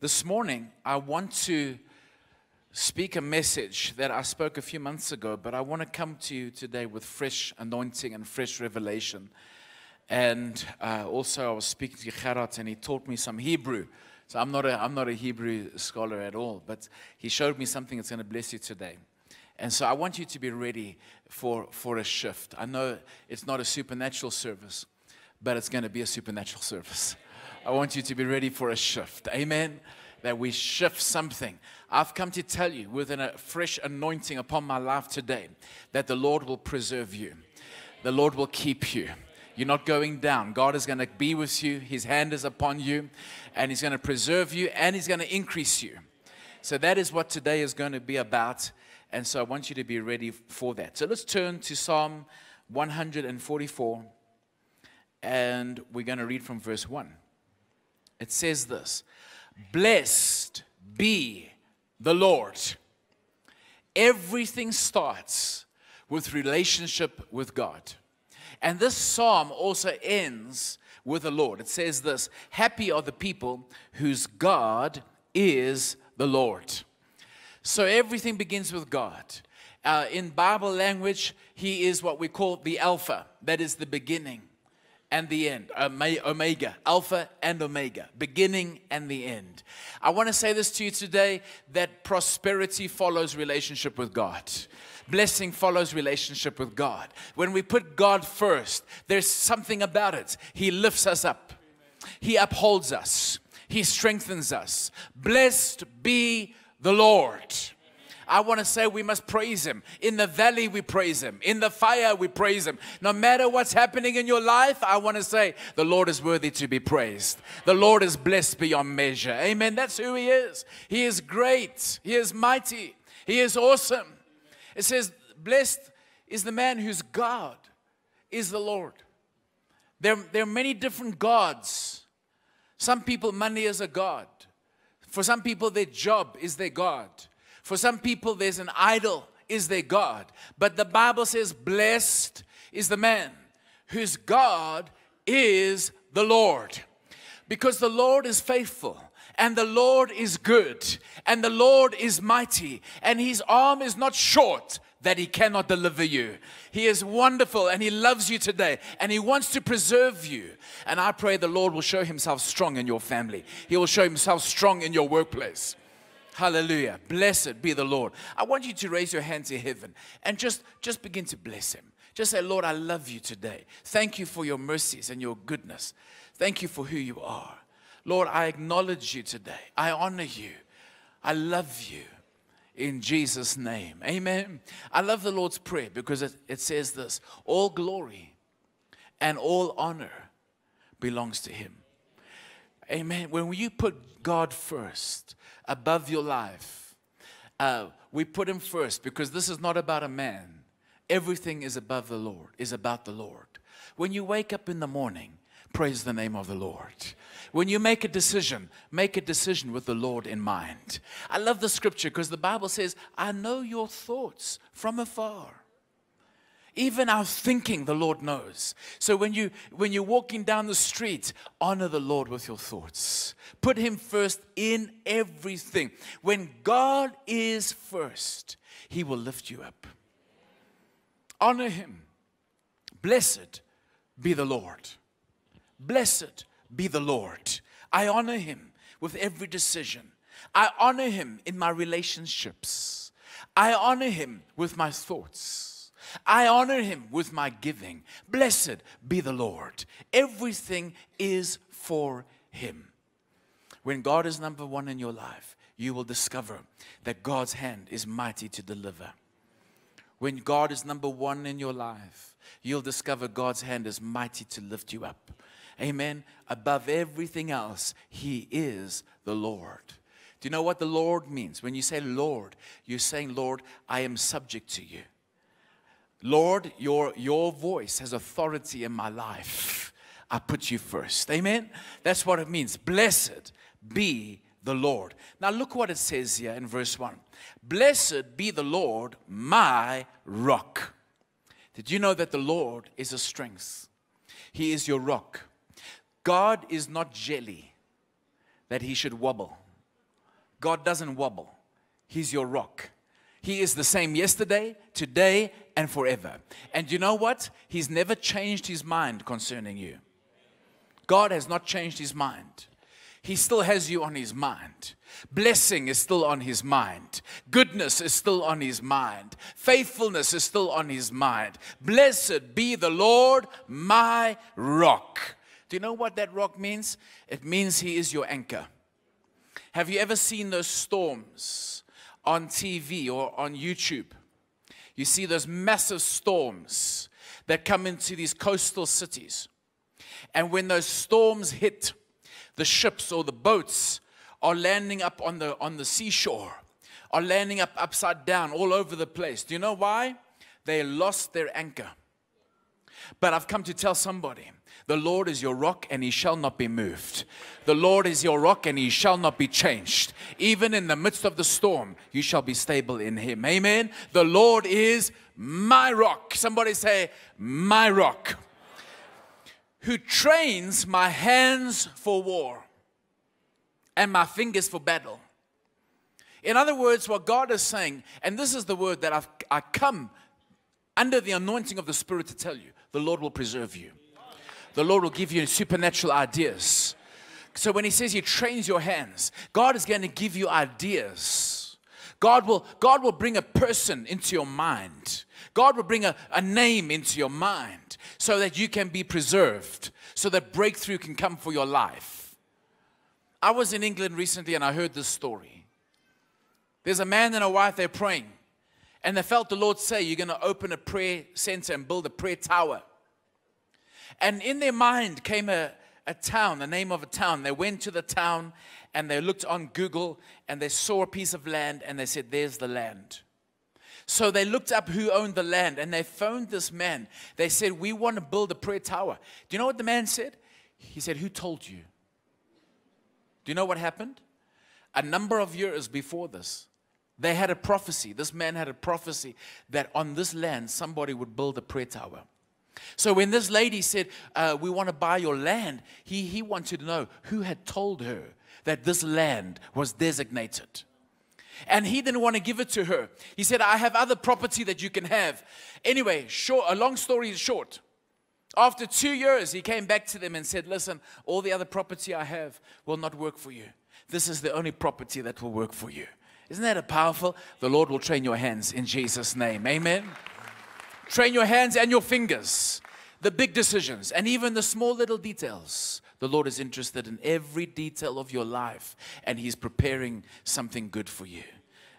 This morning, I want to speak a message that I spoke a few months ago, but I want to come to you today with fresh anointing and fresh revelation. And uh, also, I was speaking to Gerard, and he taught me some Hebrew. So I'm not, a, I'm not a Hebrew scholar at all, but he showed me something that's going to bless you today. And so I want you to be ready for, for a shift. I know it's not a supernatural service, but it's going to be a supernatural service. I want you to be ready for a shift. Amen. That we shift something. I've come to tell you with a fresh anointing upon my life today that the Lord will preserve you, the Lord will keep you. You're not going down. God is going to be with you. His hand is upon you, and He's going to preserve you, and He's going to increase you. So, that is what today is going to be about. And so, I want you to be ready for that. So, let's turn to Psalm 144, and we're going to read from verse 1 it says this Blessed be the Lord. Everything starts with relationship with God. And this psalm also ends with the Lord. It says this Happy are the people whose God is the Lord. So everything begins with God. Uh, in Bible language, He is what we call the Alpha, that is the beginning and the end. Omega, Alpha and Omega, beginning and the end. I want to say this to you today that prosperity follows relationship with God. Blessing follows relationship with God. When we put God first, there's something about it. He lifts us up, He upholds us, He strengthens us. Blessed be the Lord. I want to say we must praise Him. In the valley, we praise Him. In the fire, we praise Him. No matter what's happening in your life, I want to say the Lord is worthy to be praised. The Lord is blessed beyond measure. Amen. That's who He is. He is great. He is mighty. He is awesome. It says, Blessed is the man whose God is the Lord. There, there are many different gods. Some people, money is a God. For some people, their job is their God. For some people, there's an idol is their God. But the Bible says, Blessed is the man whose God is the Lord. Because the Lord is faithful and the Lord is good and the Lord is mighty and his arm is not short that he cannot deliver you. He is wonderful and he loves you today and he wants to preserve you. And I pray the Lord will show himself strong in your family. He will show himself strong in your workplace. Hallelujah. Blessed be the Lord. I want you to raise your hands to heaven and just, just begin to bless him. Just say, Lord, I love you today. Thank you for your mercies and your goodness. Thank you for who you are. Lord, I acknowledge you today. I honor you. I love you in Jesus' name. Amen. I love the Lord's Prayer because it, it says this all glory and all honor belongs to Him. Amen. When you put God first, above your life. Uh, we put him first because this is not about a man. Everything is above the Lord, is about the Lord. When you wake up in the morning, praise the name of the Lord. When you make a decision, make a decision with the Lord in mind. I love the scripture because the Bible says, I know your thoughts from afar. Even our thinking, the Lord knows. So when you when you're walking down the street, honor the Lord with your thoughts. Put him first in everything. When God is first, he will lift you up. Honor him. Blessed be the Lord. Blessed be the Lord. I honor him with every decision. I honor him in my relationships. I honor him with my thoughts. I honor him with my giving. Blessed be the Lord. Everything is for him. When God is number one in your life, you will discover that God's hand is mighty to deliver. When God is number one in your life, you'll discover God's hand is mighty to lift you up. Amen. Above everything else, He is the Lord. Do you know what the Lord means? When you say Lord, you're saying, Lord, I am subject to you. Lord, your, your voice has authority in my life. I put you first. Amen? That's what it means. Blessed be the Lord. Now, look what it says here in verse 1 Blessed be the Lord, my rock. Did you know that the Lord is a strength? He is your rock. God is not jelly that he should wobble. God doesn't wobble, He's your rock. He is the same yesterday, today, and forever. And you know what? He's never changed his mind concerning you. God has not changed his mind. He still has you on his mind. Blessing is still on his mind. Goodness is still on his mind. Faithfulness is still on his mind. Blessed be the Lord, my rock. Do you know what that rock means? It means he is your anchor. Have you ever seen those storms on TV or on YouTube? You see those massive storms that come into these coastal cities. And when those storms hit, the ships or the boats are landing up on the, on the seashore, are landing up upside down all over the place. Do you know why? They lost their anchor. But I've come to tell somebody the Lord is your rock and he shall not be moved. The Lord is your rock and he shall not be changed. Even in the midst of the storm, you shall be stable in him. Amen. The Lord is my rock. Somebody say, my rock. Who trains my hands for war and my fingers for battle. In other words, what God is saying, and this is the word that I've I come under the anointing of the Spirit to tell you the Lord will preserve you the Lord will give you supernatural ideas. So when He says He trains your hands, God is going to give you ideas. God will, God will bring a person into your mind. God will bring a, a name into your mind so that you can be preserved, so that breakthrough can come for your life. I was in England recently and I heard this story. There's a man and a wife, they're praying. And they felt the Lord say, You're going to open a prayer center and build a prayer tower. And in their mind came a, a town, the name of a town. They went to the town and they looked on Google and they saw a piece of land and they said, There's the land. So they looked up who owned the land and they phoned this man. They said, We want to build a prayer tower. Do you know what the man said? He said, Who told you? Do you know what happened? A number of years before this, they had a prophecy. This man had a prophecy that on this land somebody would build a prayer tower. So when this lady said, uh, We want to buy your land, he, he wanted to know who had told her that this land was designated. And he didn't want to give it to her. He said, I have other property that you can have. Anyway, short, a long story is short. After two years, he came back to them and said, Listen, all the other property I have will not work for you. This is the only property that will work for you. Isn't that a powerful? The Lord will train your hands in Jesus' name. Amen. Train your hands and your fingers. The big decisions and even the small little details. The Lord is interested in every detail of your life and He's preparing something good for you.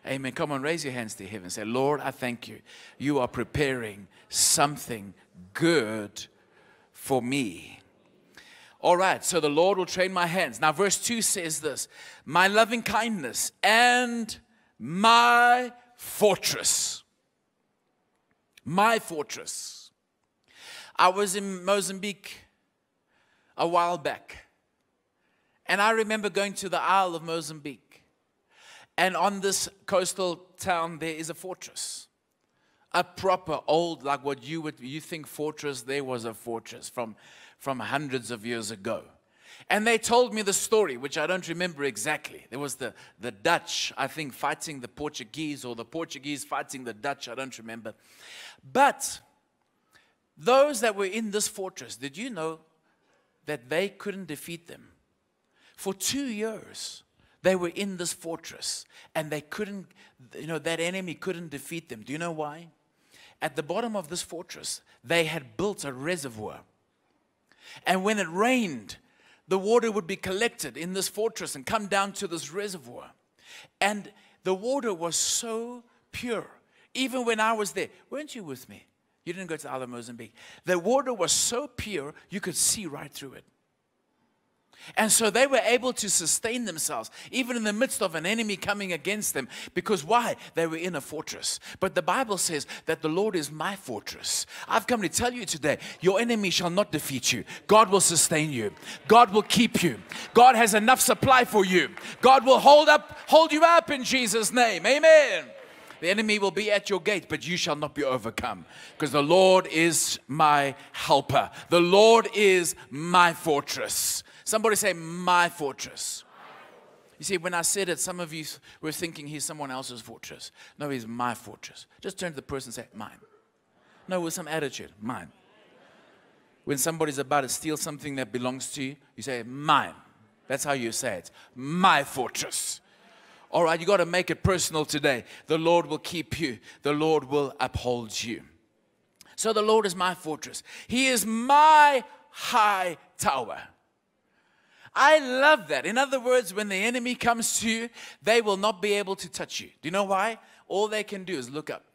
Amen. Come on, raise your hands to heaven. Say, Lord, I thank you. You are preparing something good for me. All right, so the Lord will train my hands. Now, verse 2 says this My loving kindness and my fortress my fortress. I was in Mozambique a while back, and I remember going to the Isle of Mozambique. And on this coastal town, there is a fortress. A proper old, like what you would you think fortress, there was a fortress from, from hundreds of years ago. And they told me the story, which I don't remember exactly. There was the, the Dutch, I think, fighting the Portuguese, or the Portuguese fighting the Dutch, I don't remember. But those that were in this fortress, did you know that they couldn't defeat them? For two years, they were in this fortress and they couldn't, you know, that enemy couldn't defeat them. Do you know why? At the bottom of this fortress, they had built a reservoir. And when it rained, the water would be collected in this fortress and come down to this reservoir. And the water was so pure even when I was there, weren't you with me? You didn't go to Isle of Mozambique. The water was so pure, you could see right through it. And so they were able to sustain themselves, even in the midst of an enemy coming against them. Because why? They were in a fortress. But the Bible says that the Lord is my fortress. I've come to tell you today your enemy shall not defeat you. God will sustain you, God will keep you. God has enough supply for you. God will hold up, hold you up in Jesus' name. Amen. The enemy will be at your gate, but you shall not be overcome. Because the Lord is my helper. The Lord is my fortress. Somebody say, My fortress. You see, when I said it, some of you were thinking he's someone else's fortress. No, he's my fortress. Just turn to the person and say, Mine. No, with some attitude, mine. When somebody's about to steal something that belongs to you, you say, Mine. That's how you say it. My fortress. All right, you got to make it personal today. The Lord will keep you, the Lord will uphold you. So the Lord is my fortress. He is my high tower. I love that. In other words, when the enemy comes to you, they will not be able to touch you. Do you know why? All they can do is look up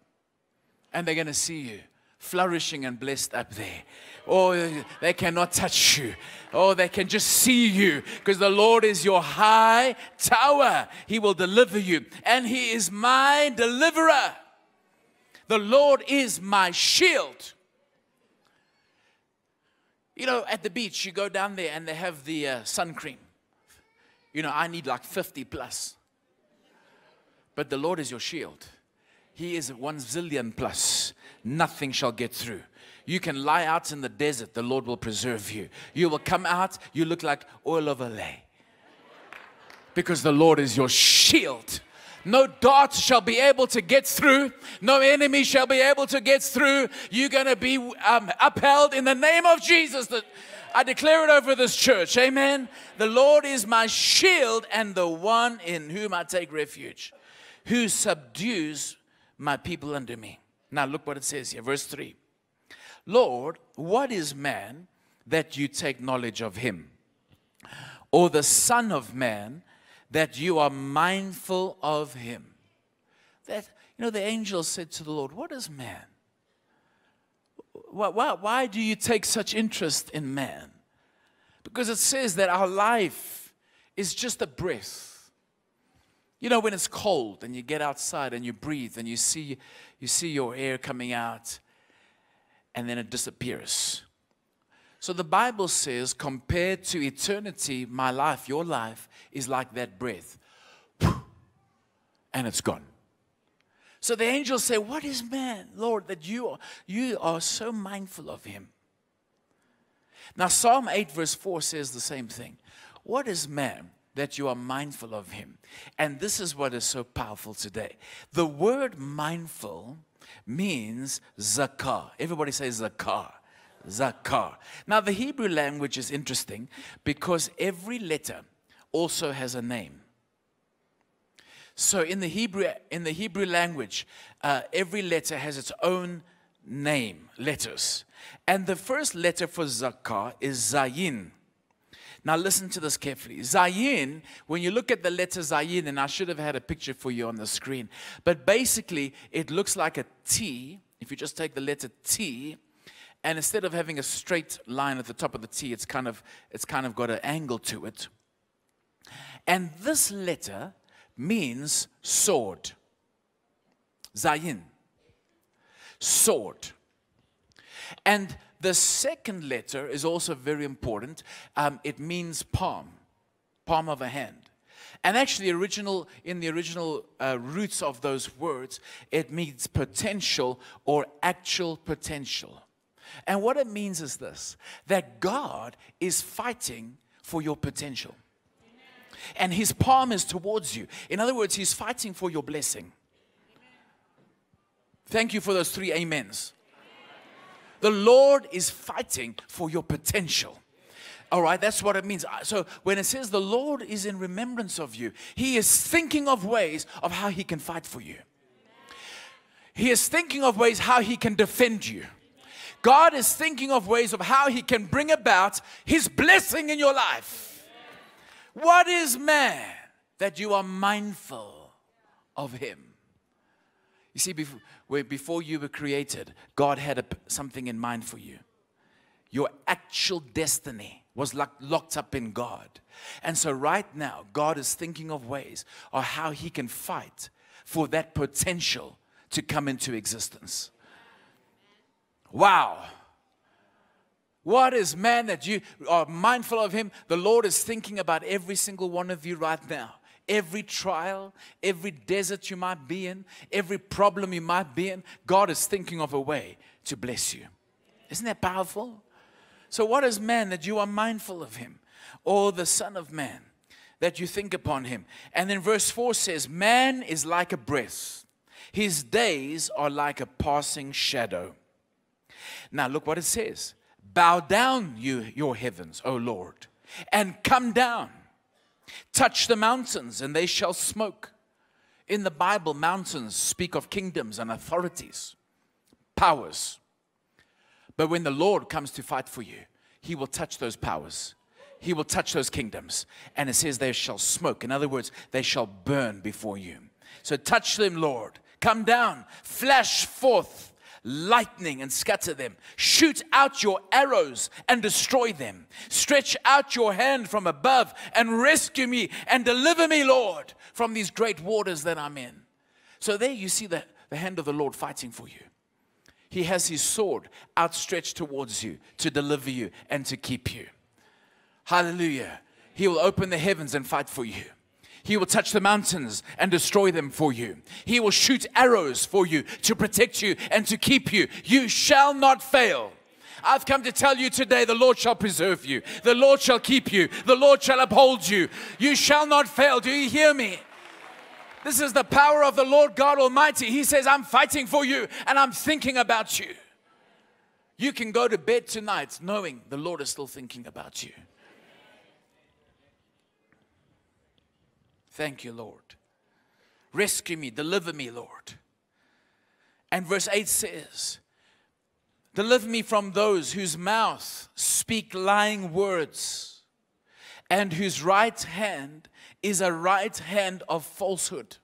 and they're going to see you flourishing and blessed up there. Oh, they cannot touch you. Oh, they can just see you because the Lord is your high tower. He will deliver you, and He is my deliverer. The Lord is my shield. You know, at the beach, you go down there and they have the uh, sun cream. You know, I need like 50 plus. But the Lord is your shield. He is one zillion plus. Nothing shall get through. You can lie out in the desert, the Lord will preserve you. You will come out, you look like oil of Olay. Because the Lord is your shield. No dart shall be able to get through. No enemy shall be able to get through. You're going to be um, upheld in the name of Jesus. That I declare it over this church. Amen. The Lord is my shield and the one in whom I take refuge, who subdues my people under me. Now, look what it says here, verse 3. Lord, what is man that you take knowledge of him? Or the Son of Man that you are mindful of him. That, you know, the angel said to the Lord, What is man? Why, why, why do you take such interest in man? Because it says that our life is just a breath. You know, when it's cold and you get outside and you breathe and you see, you see your air coming out and then it disappears. So the Bible says, compared to eternity, my life, your life, is like that breath. And it's gone. So the angels say, What is man, Lord, that you are, you are so mindful of him? Now, Psalm 8, verse 4 says the same thing. What is man that you are mindful of him? And this is what is so powerful today. The word mindful means zakar. Everybody says zakar. Zakar. Now, the Hebrew language is interesting because every letter also has a name. So, in the Hebrew, in the Hebrew language, uh, every letter has its own name, letters. And the first letter for Zakar is Zayin. Now, listen to this carefully. Zayin, when you look at the letter Zayin, and I should have had a picture for you on the screen, but basically, it looks like a T. If you just take the letter T, and instead of having a straight line at the top of the T, it's kind of, it's kind of got an angle to it. And this letter means sword. Zayin. Sword. And the second letter is also very important. Um, it means palm, palm of a hand. And actually, original in the original uh, roots of those words, it means potential or actual potential. And what it means is this that God is fighting for your potential. And his palm is towards you. In other words, he's fighting for your blessing. Thank you for those three amens. The Lord is fighting for your potential. All right, that's what it means. So when it says the Lord is in remembrance of you, He is thinking of ways of how He can fight for you. He is thinking of ways how He can defend you. God is thinking of ways of how He can bring about His blessing in your life. What is man that you are mindful of Him? You see, before, before you were created, God had something in mind for you. Your actual destiny was locked up in God. And so, right now, God is thinking of ways of how He can fight for that potential to come into existence. Wow. What is man that you are mindful of him? The Lord is thinking about every single one of you right now. Every trial, every desert you might be in, every problem you might be in, God is thinking of a way to bless you. Isn't that powerful? So, what is man that you are mindful of him? Or the Son of Man that you think upon him. And then verse 4 says, Man is like a breath, his days are like a passing shadow. Now, look what it says Bow down, you, your heavens, O Lord, and come down. Touch the mountains, and they shall smoke. In the Bible, mountains speak of kingdoms and authorities, powers. But when the Lord comes to fight for you, he will touch those powers. He will touch those kingdoms. And it says they shall smoke. In other words, they shall burn before you. So touch them, Lord. Come down, flash forth lightning and scatter them. Shoot out your arrows and destroy them. Stretch out your hand from above and rescue me and deliver me, Lord, from these great waters that I'm in. So there you see the, the hand of the Lord fighting for you. He has his sword outstretched towards you to deliver you and to keep you. Hallelujah. He will open the heavens and fight for you. He will touch the mountains and destroy them for you. He will shoot arrows for you to protect you and to keep you. You shall not fail. I've come to tell you today the Lord shall preserve you, the Lord shall keep you, the Lord shall uphold you. You shall not fail. Do you hear me? This is the power of the Lord God Almighty. He says, I'm fighting for you and I'm thinking about you. You can go to bed tonight knowing the Lord is still thinking about you. Thank you, Lord. Rescue me, deliver me, Lord. And verse 8 says, Deliver me from those whose mouth speak lying words and whose right hand is a right hand of falsehood.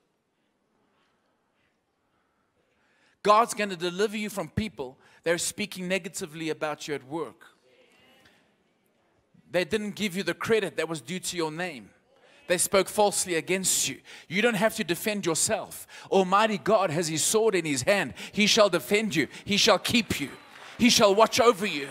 God's going to deliver you from people that are speaking negatively about you at work. They didn't give you the credit that was due to your name. They spoke falsely against you. You don't have to defend yourself. Almighty God has his sword in his hand. He shall defend you, he shall keep you, he shall watch over you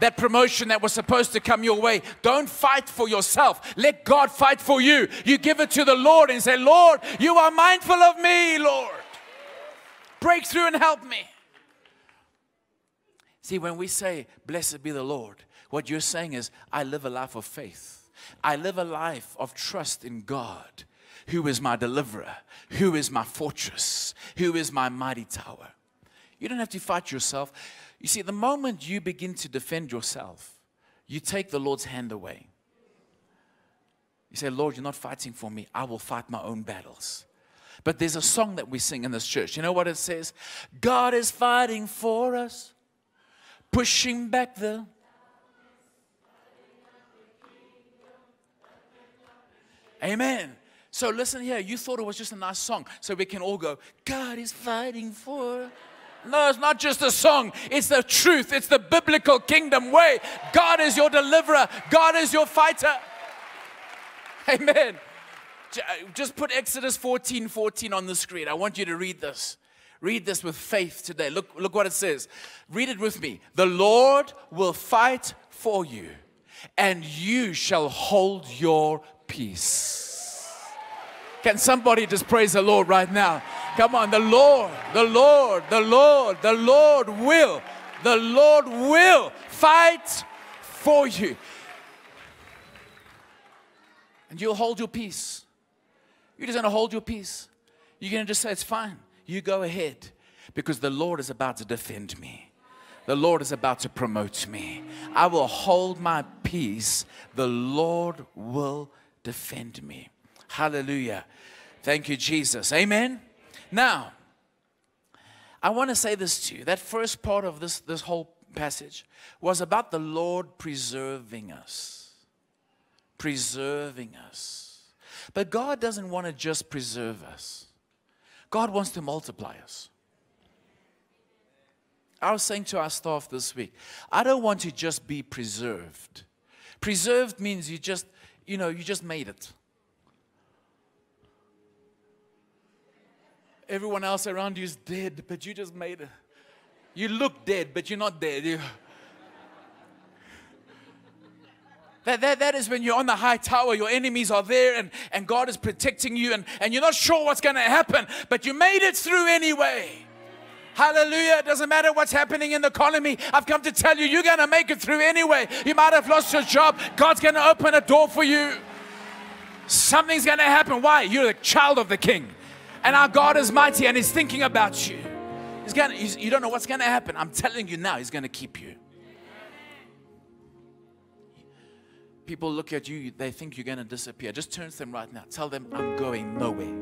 that promotion that was supposed to come your way. Don't fight for yourself. Let God fight for you. You give it to the Lord and say, Lord, you are mindful of me, Lord. Break through and help me. See, when we say, Blessed be the Lord, what you're saying is, I live a life of faith. I live a life of trust in God, who is my deliverer, who is my fortress, who is my mighty tower. You don't have to fight yourself. You see, the moment you begin to defend yourself, you take the Lord's hand away. You say, Lord, you're not fighting for me. I will fight my own battles. But there's a song that we sing in this church. You know what it says? God is fighting for us, pushing back the. Amen. So listen here. You thought it was just a nice song. So we can all go, God is fighting for no, it's not just a song, it's the truth. It's the biblical kingdom way. God is your deliverer, God is your fighter. Amen. Uh, just put Exodus 14 14 on the screen. I want you to read this. Read this with faith today. Look, look what it says. Read it with me. The Lord will fight for you, and you shall hold your peace. Can somebody just praise the Lord right now? Come on, the Lord, the Lord, the Lord, the Lord will, the Lord will fight for you. And you'll hold your peace. You're just gonna hold your peace. You're gonna just say, It's fine. You go ahead because the Lord is about to defend me. The Lord is about to promote me. I will hold my peace. The Lord will defend me. Hallelujah. Thank you, Jesus. Amen. Now, I want to say this to you. That first part of this, this whole passage was about the Lord preserving us. Preserving us. But God doesn't want to just preserve us, God wants to multiply us. I was saying to our staff this week, I don't want to just be preserved. Preserved means you just, you know, you just made it. Everyone else around you is dead, but you just made it. You look dead, but you're not dead. You, That, that, that is when you're on the high tower, your enemies are there, and, and God is protecting you, and, and you're not sure what's going to happen, but you made it through anyway. Hallelujah. It doesn't matter what's happening in the economy. I've come to tell you, you're going to make it through anyway. You might have lost your job. God's going to open a door for you. Something's going to happen. Why? You're the child of the king. And our God is mighty and he's thinking about you. He's gonna, he's, you don't know what's going to happen. I'm telling you now, he's going to keep you. People look at you, they think you're going to disappear. Just turn to them right now. Tell them, I'm going nowhere.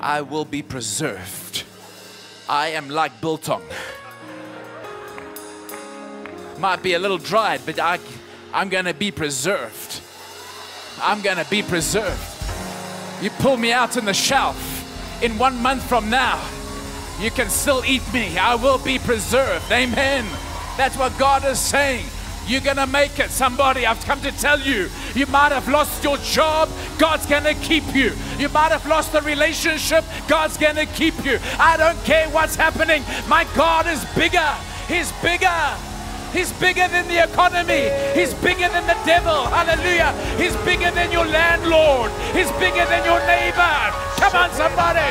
I will be preserved. I am like biltong. Might be a little dried, but I, I'm going to be preserved. I'm going to be preserved. You pull me out in the shelf in one month from now, you can still eat me. I will be preserved. Amen. That's what God is saying. You're going to make it. Somebody, I've come to tell you, you might have lost your job. God's going to keep you. You might have lost a relationship. God's going to keep you. I don't care what's happening. My God is bigger. He's bigger. He's bigger than the economy. He's bigger than the devil. Hallelujah. He's bigger than your landlord. He's bigger than your neighbor. Come on, somebody.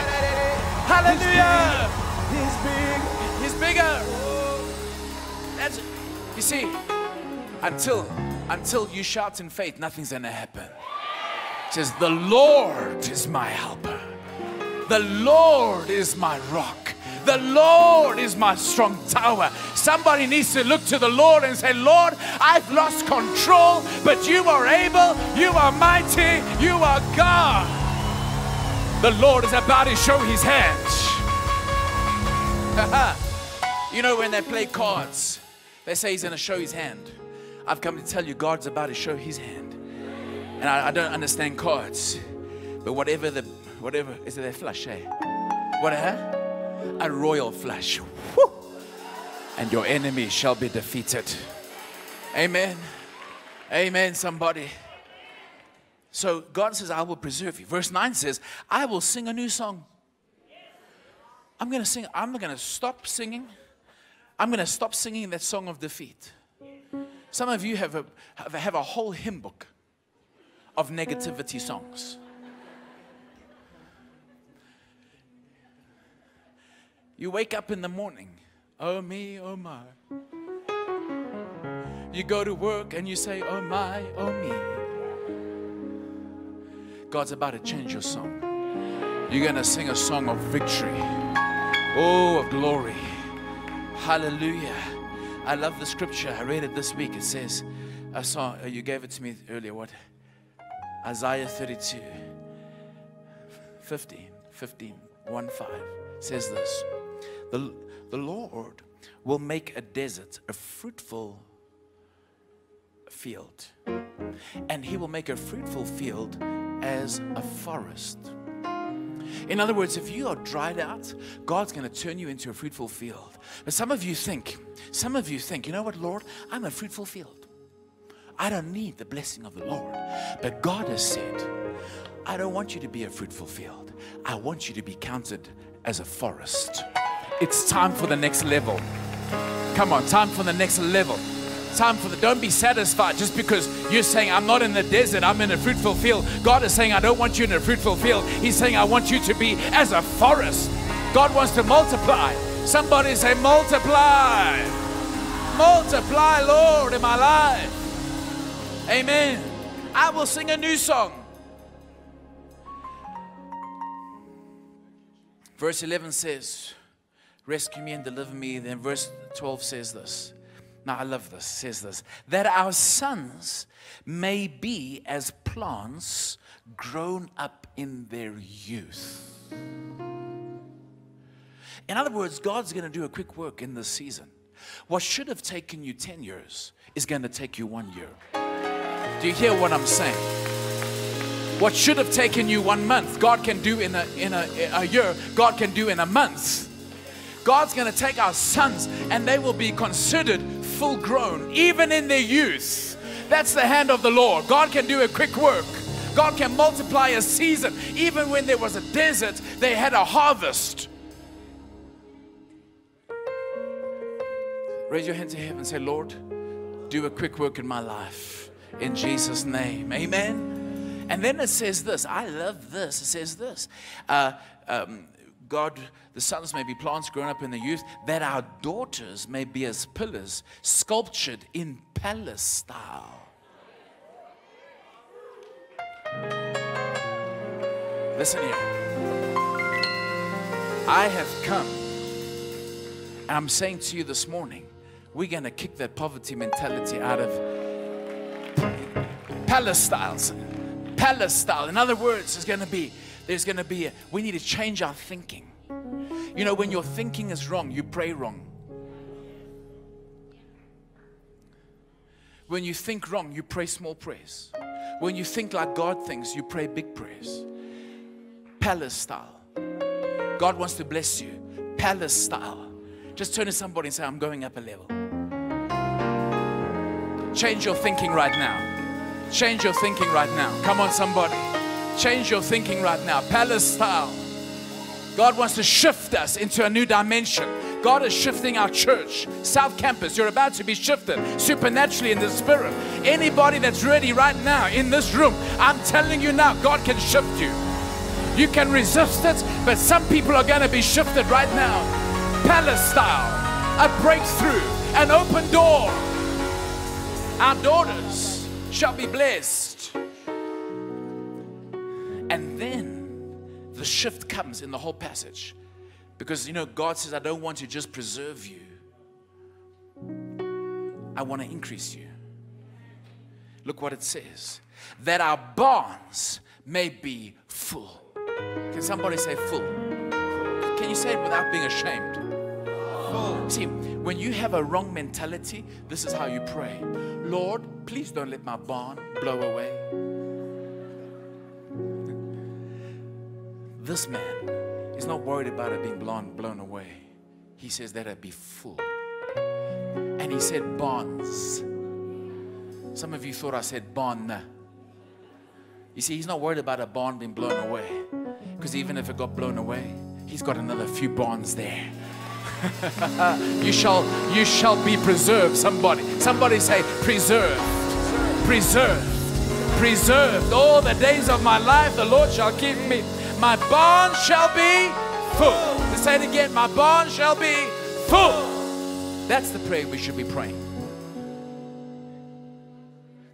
Hallelujah. He's big. He's bigger. That's you see, until until you shout in faith, nothing's gonna happen. It says, The Lord is my helper. The Lord is my rock. The Lord is my strong tower. Somebody needs to look to the Lord and say, Lord, I've lost control, but you are able, you are mighty, you are God. The Lord is about to show his hand. you know, when they play cards, they say he's going to show his hand. I've come to tell you, God's about to show his hand. And I, I don't understand cards, but whatever the, whatever, is it a flush, eh? What, huh? A royal flush. Woo! And your enemy shall be defeated. Amen. Amen, somebody. So God says, I will preserve you. Verse 9 says, I will sing a new song. I'm going to sing, I'm going to stop singing. I'm going to stop singing that song of defeat. Some of you have a, have a whole hymn book of negativity songs. You wake up in the morning, oh me, oh my. You go to work and you say, oh my, oh me. God's about to change your song. You're going to sing a song of victory, oh, of glory. Hallelujah. I love the scripture. I read it this week. It says, I saw, uh, you gave it to me earlier, what? Isaiah 32, 15, 15, 1 5 says this the, the Lord will make a desert a fruitful field, and He will make a fruitful field as a forest. In other words, if you are dried out, God's going to turn you into a fruitful field. But some of you think, some of you think, you know what, Lord? I'm a fruitful field. I don't need the blessing of the Lord. But God has said, I don't want you to be a fruitful field. I want you to be counted as a forest. It's time for the next level. Come on, time for the next level time for the don't be satisfied just because you're saying i'm not in the desert i'm in a fruitful field. God is saying i don't want you in a fruitful field. He's saying i want you to be as a forest. God wants to multiply. Somebody say multiply. Multiply lord in my life. Amen. I will sing a new song. Verse 11 says rescue me and deliver me. Then verse 12 says this now, I love this, says this, that our sons may be as plants grown up in their youth. In other words, God's going to do a quick work in this season. What should have taken you 10 years is going to take you one year. Do you hear what I'm saying? What should have taken you one month, God can do in a, in a, a year, God can do in a month. God's going to take our sons and they will be considered full grown, even in their youth. That's the hand of the Lord. God can do a quick work. God can multiply a season. Even when there was a desert, they had a harvest. Raise your hand to heaven and say, Lord, do a quick work in my life. In Jesus' name. Amen. And then it says this. I love this. It says this. Uh, um, God, the sons may be plants grown up in the youth, that our daughters may be as pillars sculptured in palace style. Listen here. I have come, and I'm saying to you this morning, we're going to kick that poverty mentality out of palace styles. Palace style. In other words, there's going to be, there's going to be, a, we need to change our thinking. You know, when your thinking is wrong, you pray wrong. When you think wrong, you pray small prayers. When you think like God thinks, you pray big prayers. Palace style. God wants to bless you. Palace style. Just turn to somebody and say, I'm going up a level. Change your thinking right now. Change your thinking right now. Come on, somebody. Change your thinking right now. Palace style. God wants to shift us into a new dimension. God is shifting our church. South Campus, you're about to be shifted supernaturally in the spirit. Anybody that's ready right now in this room, I'm telling you now, God can shift you. You can resist it, but some people are going to be shifted right now. Palace style, a breakthrough, an open door. Our daughters shall be blessed. And then the shift comes in the whole passage. Because, you know, God says, I don't want to just preserve you, I want to increase you. Look what it says that our barns may be full. Can somebody say full? Can you say it without being ashamed? Full. See, when you have a wrong mentality, this is how you pray Lord, please don't let my barn blow away. This man is not worried about it being blown, blown away. He says that it be full. And he said bonds. Some of you thought I said barn. You see, he's not worried about a bond being blown away. Because even if it got blown away, he's got another few bonds there. you shall you shall be preserved. Somebody, somebody say preserved, preserved, preserved. All the days of my life, the Lord shall keep me. Barn shall be full. To say it again, my barn shall be full. That's the prayer we should be praying.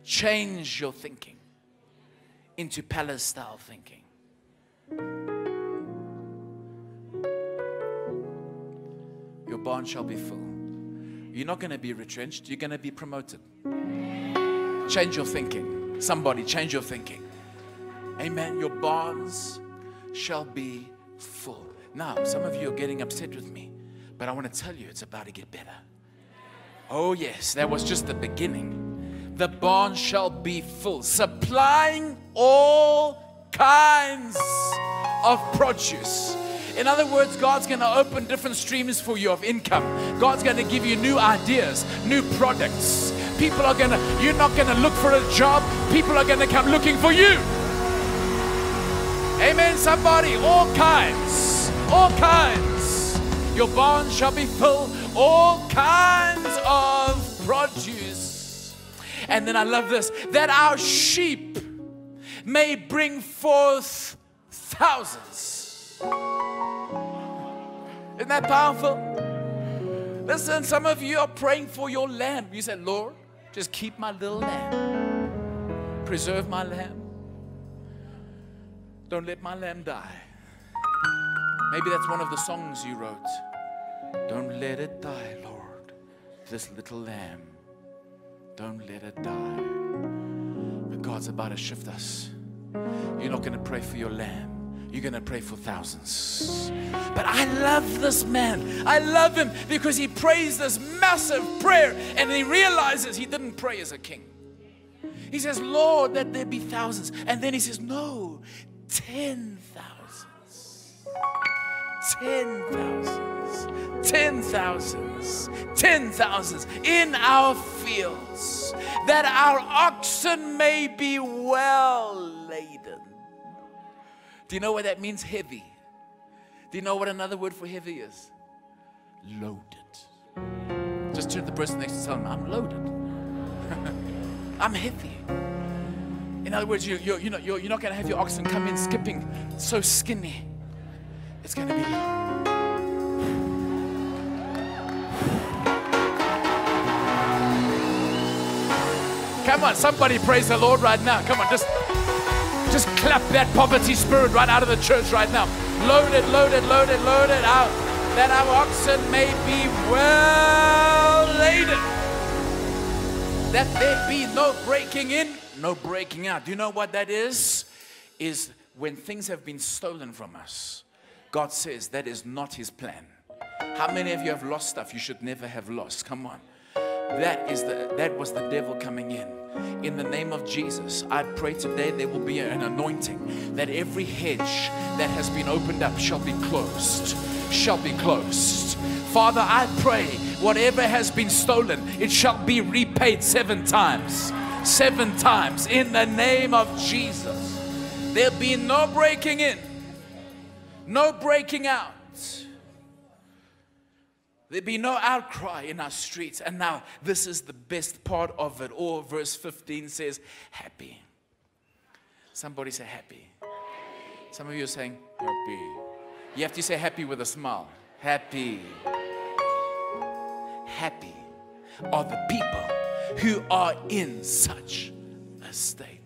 Change your thinking into palace style thinking. Your barn shall be full. You're not going to be retrenched, you're going to be promoted. Change your thinking. Somebody, change your thinking. Amen. Your barns shall be full. Now, some of you are getting upset with me, but I want to tell you it's about to get better. Oh, yes, that was just the beginning the barn shall be full, supplying all kinds of produce. In other words, God's going to open different streams for you of income. God's going to give you new ideas, new products. People are going to, you're not going to look for a job, people are going to come looking for you. Amen, somebody. All kinds, all kinds. Your barn shall be full, all kinds of produce. And then I love this that our sheep may bring forth thousands. Isn't that powerful? Listen, some of you are praying for your lamb. You said, Lord, just keep my little lamb, preserve my lamb. Don't let my lamb die. Maybe that's one of the songs you wrote. Don't let it die, Lord, this little lamb. Don't let it die. But God's about to shift us. You're not going to pray for your lamb. You're going to pray for thousands. But I love this man. I love him because he prays this massive prayer and he realizes he didn't pray as a king. He says, Lord, that there be thousands. And then he says, No, ten thousands. Ten thousands. Ten thousands. Ten thousands in our fields, that our oxen may be well laden. Do you know what that means? Heavy. Do you know what another word for heavy is? Loaded. Just turn to the person next to you and tell them, I'm loaded. I'm heavy. In other words, you, you're, you know, you're, you're not going to have your oxen come in skipping so skinny. It's going to be Come on, somebody praise the Lord right now. Come on, just Just clap that poverty spirit right out of the church right now. Load it, load it, load it, load it out. That our oxen may be well laden. That there be no breaking in, no breaking out. Do you know what that is? Is when things have been stolen from us. God says that is not his plan. How many of you have lost stuff you should never have lost? Come on. That is the that was the devil coming in. In the name of Jesus, I pray today there will be an anointing that every hedge that has been opened up shall be closed. Shall be closed. Father, I pray whatever has been stolen, it shall be repaid seven times. Seven times in the name of Jesus. There'll be no breaking in, no breaking out. There'll be no outcry in our streets. And now, this is the best part of it all. Verse 15 says, Happy. Somebody say, Happy. Some of you are saying, Happy. You have to say happy with a smile. Happy. Happy are the people who are in such a state.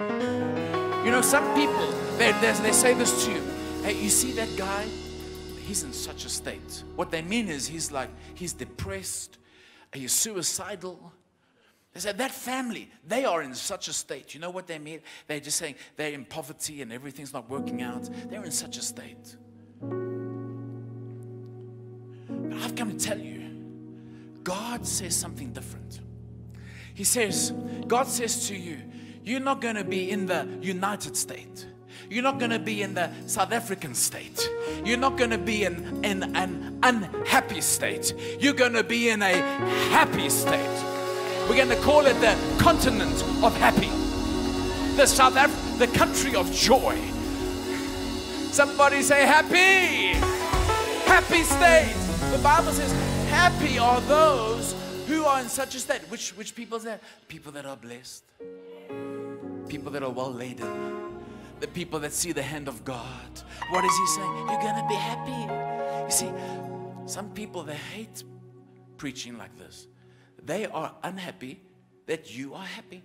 You know, some people, they, they say this to you. Hey, you see that guy? he's in such a state. What they mean is he's like, he's depressed, he's suicidal. They said that family, they are in such a state. You know what they mean? They're just saying they're in poverty and everything's not working out. They're in such a state. But I've come to tell you, God says something different. He says, God says to you, you're not going to be in the United States. You're not going to be in the South African state. You're not going to be in, in an unhappy state. You're going to be in a happy state. We're going to call it the continent of happy. The South Af- the country of joy. Somebody say happy. Happy state. The Bible says happy are those who are in such a state. Which which people say? People that are blessed. People that are well laden the people that see the hand of God. What is He saying? You're going to be happy. You see, some people they hate preaching like this. They are unhappy that you are happy.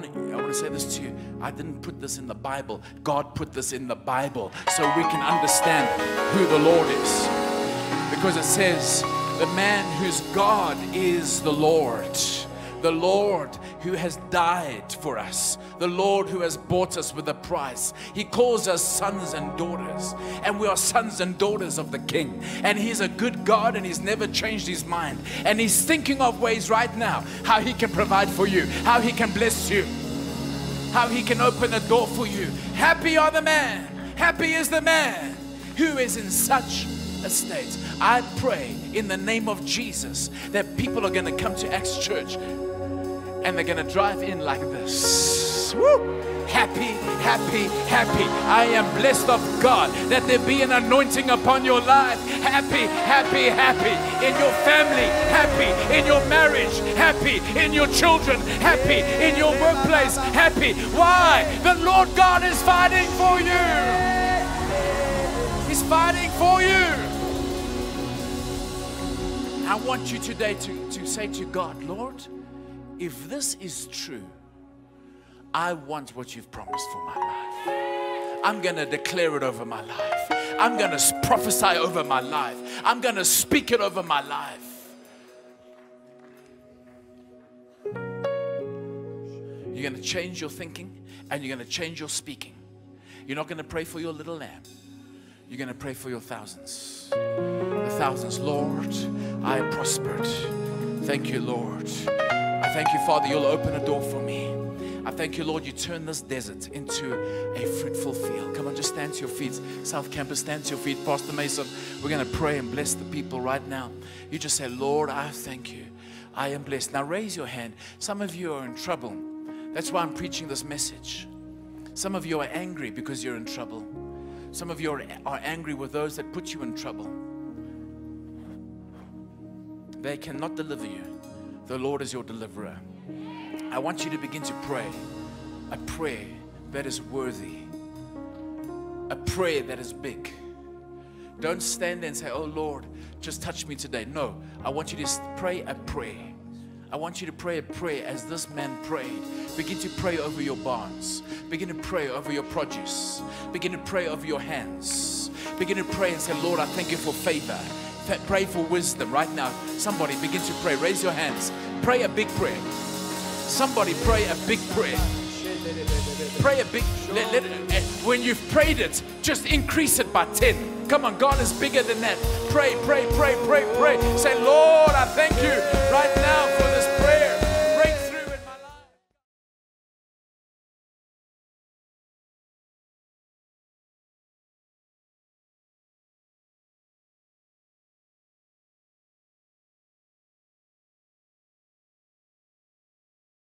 Know what? I want to say this to you. I didn't put this in the Bible. God put this in the Bible so we can understand who the Lord is. Because it says, the man whose God is the Lord, the Lord who has died for us, the Lord who has bought us with a price. He calls us sons and daughters, and we are sons and daughters of the King. And He's a good God, and He's never changed His mind. And He's thinking of ways right now how He can provide for you, how He can bless you, how He can open a door for you. Happy are the man, happy is the man who is in such estate. I pray in the name of Jesus that people are going to come to Acts Church and they're going to drive in like this. Woo! Happy, happy, happy. I am blessed of God that there be an anointing upon your life. Happy, happy, happy. In your family, happy. In your marriage, happy. In your children, happy. In your workplace, happy. Why? The Lord God is fighting for you. He's fighting for you. I want you today to, to say to God, Lord, if this is true, I want what you've promised for my life. I'm going to declare it over my life. I'm going to prophesy over my life. I'm going to speak it over my life. You're going to change your thinking and you're going to change your speaking. You're not going to pray for your little lamb. You're going to pray for your thousands. The thousands. Lord, I prospered. Thank you, Lord. I thank you, Father, you'll open a door for me. I thank you, Lord, you turn this desert into a fruitful field. Come on, just stand to your feet. South Campus, stand to your feet. Pastor Mason, we're going to pray and bless the people right now. You just say, Lord, I thank you. I am blessed. Now raise your hand. Some of you are in trouble. That's why I'm preaching this message. Some of you are angry because you're in trouble. Some of you are, are angry with those that put you in trouble. They cannot deliver you. The Lord is your deliverer. I want you to begin to pray a prayer that is worthy, a prayer that is big. Don't stand there and say, Oh Lord, just touch me today. No, I want you to pray a prayer. I want you to pray a prayer as this man prayed. Begin to pray over your barns. Begin to pray over your produce. Begin to pray over your hands. Begin to pray and say, Lord, I thank you for favor. Pray for wisdom right now. Somebody begin to pray. Raise your hands. Pray a big prayer. Somebody pray a big prayer. Pray a big. Let, let, eh, when you've prayed it, just increase it by 10. Come on, God is bigger than that. Pray, pray, pray, pray, pray. Say, Lord, I thank you right now for this.